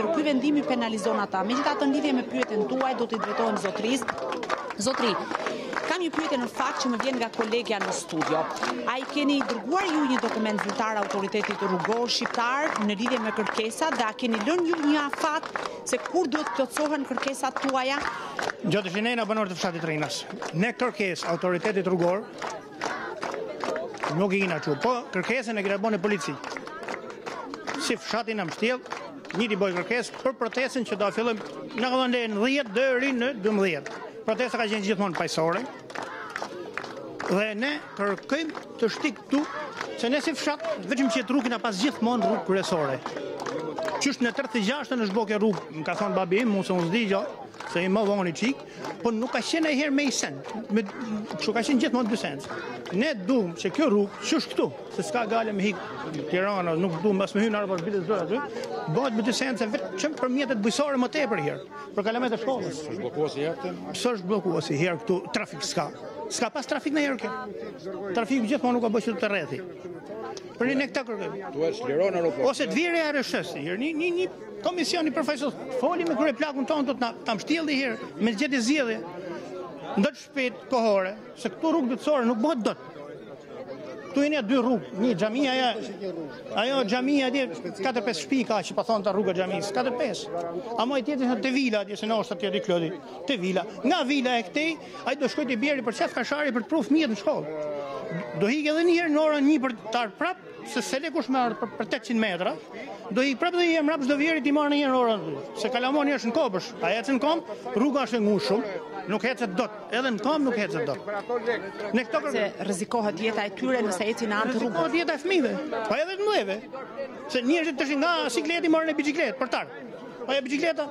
Tjetër, ky vendim i penalizon ata. Megjithatë, në lidhje me pyetjen tuaj, do t'i drejtohem zotërisë. Zotëri, Kam një pyetje në fakt që më vjen nga kolegja në studio. A i keni dërguar ju një dokument zyrtar autoritetit rrugor shqiptar në lidhje me kërkesa dhe a keni lënë ju një afat se kur duhet të plotësohen kërkesat tuaja? Gjotë Gjinena, banor të fshatit Rinas. Ne kërkesë autoritetit rrugor, Nuk i kina çu, po kërkesën e kina bo në polici. Si fshati na mbështjell, i kina bo kërkesë për protestën që do e fillojm, na ka dhënë lejen 10 deri në 12. Protesta ka qenë gjithmonë paqësore, dhe ne kërkojm të shtyt ktu, se ne si fshat, veçim që kët rrugë e kina pas gjithmonë rrugë kryesore. Qysh në 36 në është bo kjo rrugë, më ka thonë babi, mu se unë s'di gjo, se i më vonë i qikë, Po nuk ka qenë herë me i sens, ka qenë gjithmonë dy sens. Ne duam që kjo rrugë që është këtu, se s'ka hall me hik Tirana, nuk duam as me hyrë në aeroport bilet zëra aty. Të bëhet me dy sens vetëm për mjetet bujqësore më tepër herë. Për kalamajt e shkollës. Është bllokuar si herë. Pse është bllokuar si herë këtu trafik s'ka? S'ka pas trafik në herë këtu. Trafiku gjithmonë ka qenë te rrethi. Për ne këtë kërkojmë. Duhet çliru aeroporti. Ose të vijë ARRSH-ja, një një Komisioni përfaqësues të foli me kryeplakun tonë do të na ta mshtjellë herë me gjet i zgjidhje. Sa më të shpejt kohore, se këtu rrugë dytësore nuk bëhet dot. Këtu janë dy rrugë, një xhamia. Ajo xhamia atje 4-5 shtëpi ka që po thon te rruga xhamisë, 4-5. Ajo tjetër është te vila atje se noshta ti e di Klodi. Te vila. Nga vila e këtej, ai do shkojë te bjeri për qark Kasharit për të pru fëmijët në shkollë. Do ikë edhe një herë në orën 1 për të prap se s'e le kush me ardhë për, për 800 metra, do iki prapë do kthehet mrapsht do vijë t'i marrë në jenë orën dhe. Se kalamoni është në kopësh, ai ecën në kom, rruga është e ngushtë shumë, nuk ecet dot, edhe në kom nuk ecet dot. Në këto kërë... Se rrezikohet jeta e tyre nëse ecin në anë të rrugës. Rrezikohet jeta e fmive, po edhe të mdhejve. Se njështë të shë nga sikleti marrin biçikletën, për tarë. Po e biçikleta,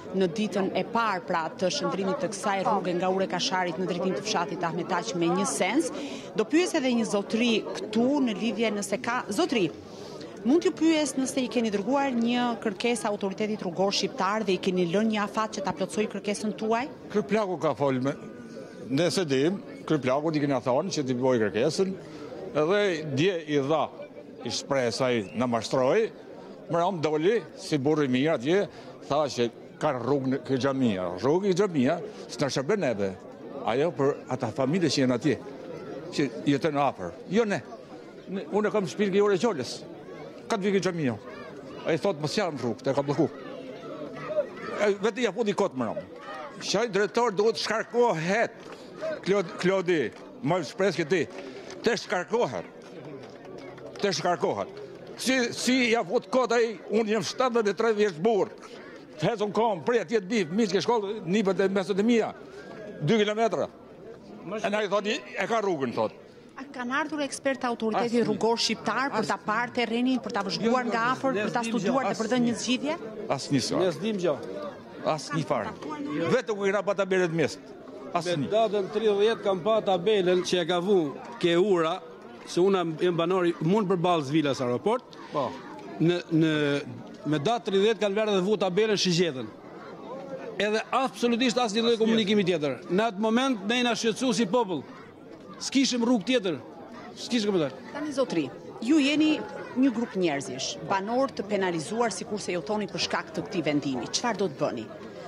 në ditën e parë pra të shndërrimit të kësaj rruge nga Ura e Kasharit në drejtim të fshatit Ahmetaq me një sens. Do pyes edhe një zotri këtu në lidhje nëse ka zotri. Mund t'ju pyes nëse i keni dërguar një kërkesë autoritetit rrugor shqiptar dhe i keni lënë një afat që ta plotësoj kërkesën tuaj? Kryeplaku ka folë me... Ne s'e dim, kryeplakut i kena thonë që t'i bëjë kërkesën, edhe dje i dha i shpresë ai na mashtroi, Mram doli si burri i mirë atje, tha që ka rrugë ke xhamia. Rruga ke xhamia, s'na shërben neve. Ajo për ata familje që janë atje, që jetojn afër. Jo ne, unë e kam shpinë ke oborri shkollës. Ka të vi ke xhamia. Ai thotë më sjanë rrugë, të ka blëku. Vetë i apu di kotë mram. Se ai drejtor duhet shkarkohet. Klodi, më shpres këti. Të shkarkohet. Të shkarkohet. Si, si ia fut kot ai, unë jam 73 vjeç burrë. Hec në kom, prej atje të bij, mic ke shkolla, nipërit e mbesat e mija, 2 kilometra. E na i thot, e ka rrugën, thot. A kanë ardhur ekspertë të autoritetit rrugor shqiptar për ta parë terrenin, për ta vëzhguar nga afër, për ta studiuar dhe për të dhënë një zgjidhje? Asnjë. Ne s'dimë gjë. Asnjë farë. Vetëm kur i kena pa tabelat n'mjes. Asnjë. Me datën 30 kam pa tabelen që e ka vu ke ura, se unë jam banor mu përballë Vila Aeroport. Po. Në, në, me datë 30 kanë ardh edhe vu tabelen shigjetën. Edhe absolutisht asnjë lloj komunikimi tjetër. Në atë moment, ne jena shqetsu si popull. S'kishim rrugë tjetër. S'kishim këmbëtar. Tani zotri, ju jeni një grup njerëzish, banorë të penalizuar sikurse ju thoni për shkak të këtij vendimi. Çfarë do të bëni?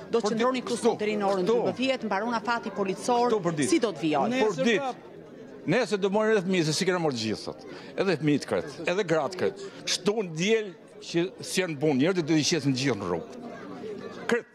Do të qëndroni këtu sot deri në orën 12, mbaron afati policor, si do të vijojë? Nesër prapë. Nesër do morrim edhe fëmijët, se s'i kena morrë të gjithë sot. Edhe fëmijët krejt, edhe gratë krejt. Shtunë e diel që s'janë punë, njerëzit do t'i qesim të gjithë në rrugë. Krejt.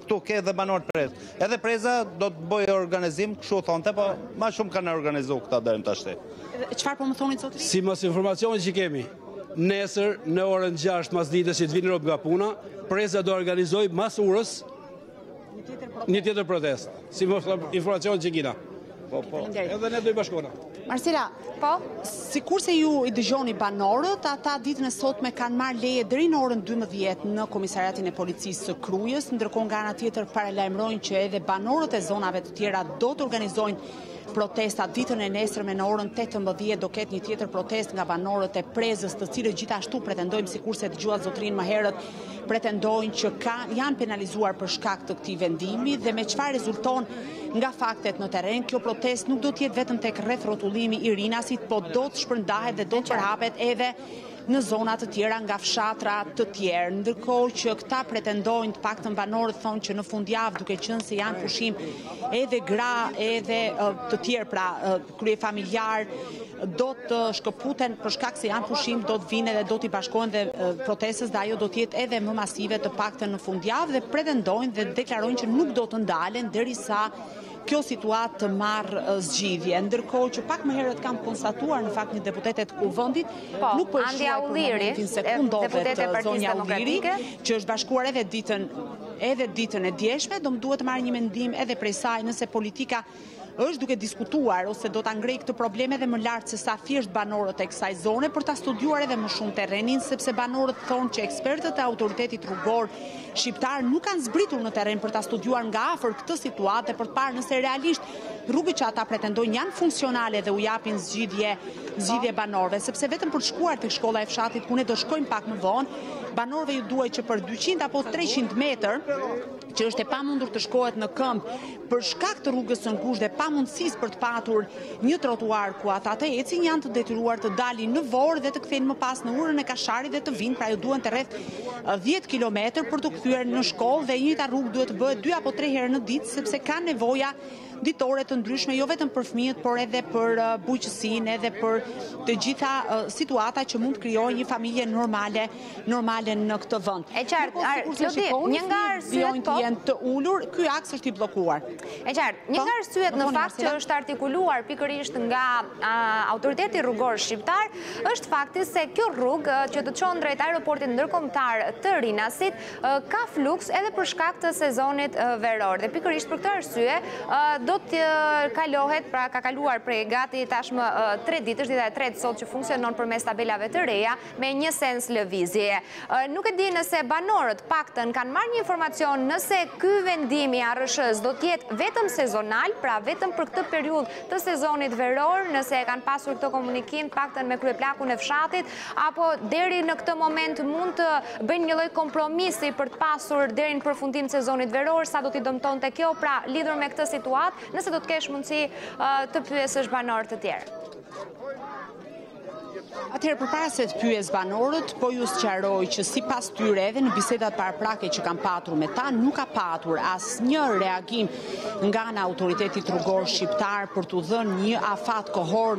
Këtu ke dhe banorë Prezë. Edhe Preza do të bëjë organizim, kështu thonte, po ma shumë kanë organizu këta deri më tashti. Çfarë po më thonit, zotri? Simas informacionit që kemi, nesër në orën 6 masdite sa të vijnë robt nga puna, Preza do organizojë mas urës një tjetër protestë. Simas informacionit që kena. Po, po, edhe ne do i bashkohena. Marsela, po? Sikurse ju i dëgjoni banorët, ata ditën e sotme kanë marrë leje deri në orën 12 në komisariatin e policisë së Krujës, ndërkohë nga ana tjetër paralajmërojnë që edhe banorët e zonave të tjera do të organizojnë protesta ditën e nesërme në orën 18 do ketë një tjetër protestë nga banorët e Prezës të cilët gjithashtu pretendojmë sikurse dëgjuat zotërinë më herët pretendojnë që ka, janë penalizuar për shkak të këtij vendimi dhe me çfarë rezulton Nga faktet në terren, kjo protestë nuk do të jetë vetëm tek rrethrrotullimi i Rinasit, po do të shpërndahet dhe do të përhapet edhe në zona të tjera nga fshatra të tjerë. Ndërkohë që këta pretendojnë, të paktën banorët thonë që në fundjavë, duke qenë se janë pushim edhe gra, edhe të tjerë, pra kryefamiljarë do të shkëputen për shkak se janë pushim, do të vijnë dhe do t'i bashkohen dhe protestës dhe ajo do të jetë edhe më masive të paktën në fundjavë dhe pretendojnë dhe deklarojnë që nuk do të ndalen derisa kjo situatë të marrë zgjidhje. Ndërkohë që pak më herët kam konstatuar në fakt një deputete të kuvendit, po, nuk po e shquaj për momentin se ku ndodhet zonja Ulliri, që është bashkuar edhe ditën edhe ditën e djeshme, do më duhet të marrë një mendim edhe prej saj nëse politika është duke diskutuar ose do ta ngrejë këtë problem edhe më lart se sa thjesht banorët e kësaj zone për ta studiuar edhe më shumë terrenin, sepse banorët thonë që ekspertët e autoritetit rrugor shqiptar nuk kanë zbritur në terren për ta studiuar nga afër këtë situatë dhe për të parë nëse realisht rrugët që ata pretendojnë janë funksionale dhe u japin zgjidhje banorëve, sepse vetëm për të shkuar tek shkolla e fshatit ku ne do shkojmë pak më vonë, banorëve ju duhet që për 200 apo 300 metër që është e pamundur të shkohet në këmbë për shkak të rrugës së ngushtë dhe pamundësisë për të patur një trotuar ku ata të ecin, janë të detyruar të dalin në vorë dhe të kthejnë më pas në urën e Kasharit dhe të vinë, pra ju duhen rreth 10 kilometër për t'u kthyer në shkollë dhe e njëjta rrugë duhet të bëhet dy apo tre herë në ditë sepse ka nevoja ditore të ndryshme jo vetëm për fëmijët, por edhe për bujqësinë, edhe për të gjitha situata që mund të krijojë një familje normale. normale në këtë vend. E qartë, arë, Klodi, një nga arsyet po... janë të ulur, ky aks është i blokuar. E qartë, një po, nga arsyet në fakt që është artikuluar pikërisht nga autoriteti rrugor shqiptar, është fakti se kjo rrugë që të çon drejt aeroportit ndërkombëtar të Rinasit, ka fluks edhe për shkak të sezonit veror. Dhe pikërisht për këtë arsye, do të kalohet, pra ka kaluar prej gati tashmë tre ditësh, dita e tretë sot që funksionon përmes tabelave të reja, me një sens lëvizjeje. Nuk e di nëse banorët paktën kanë marrë një informacion nëse ky vendim i arrëshës do të jetë vetëm sezonal, pra vetëm për këtë periudhë të sezonit veror, nëse e kanë pasur këtë komunikim paktën me kryeplakun e fshatit, apo deri në këtë moment mund të bëjnë një lloj kompromisi për të pasur deri në përfundim sezonit veror, sa do t'i dëmtonte kjo, pra lidhur me këtë situatë, nëse do t'kesh mundësi të pyesësh banorë të tjerë. Atëherë përpara se të pyes banorët, po ju sqaroj që sipas tyre edhe në bisedat paraprake që kam patur me ta, nuk ka patur asnjë reagim nga ana autoritetit rrugor shqiptar për t'u dhënë një afat kohor